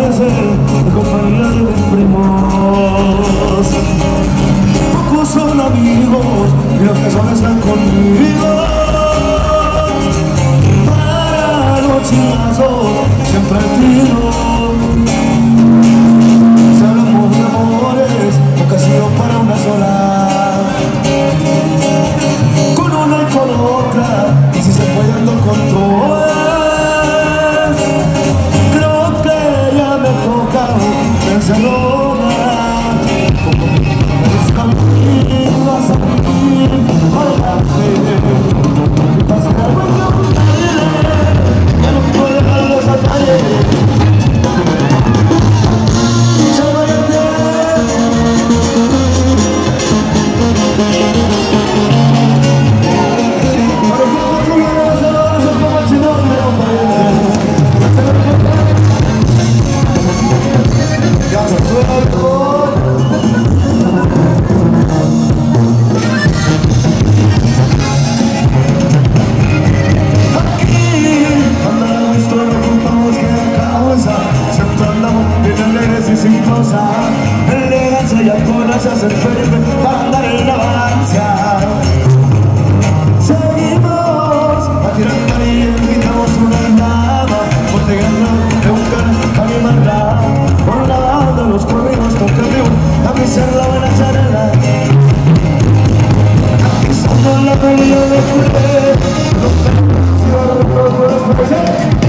amanecer de compañía de primos. Pocos son amigos los que son están conmigo. Para los chingazos siempre tiro. Salud. Elegancia y alcohol se hacen firme para andar en la balanza. Seguimos. Caliente, quitamos una nada Botellando de un can a mi maldad. Por la banda, los corridos con cambio A mi ser la buena Pisando la de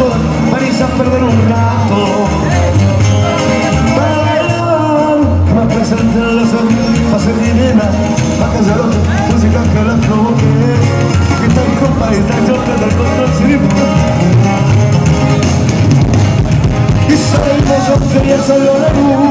con de todo Marisa perder un rato. Para bailar Me presente en la salida Pa' ser divina Pa' que se loque Música que la provoque. Quita mi compa y sin y a la luz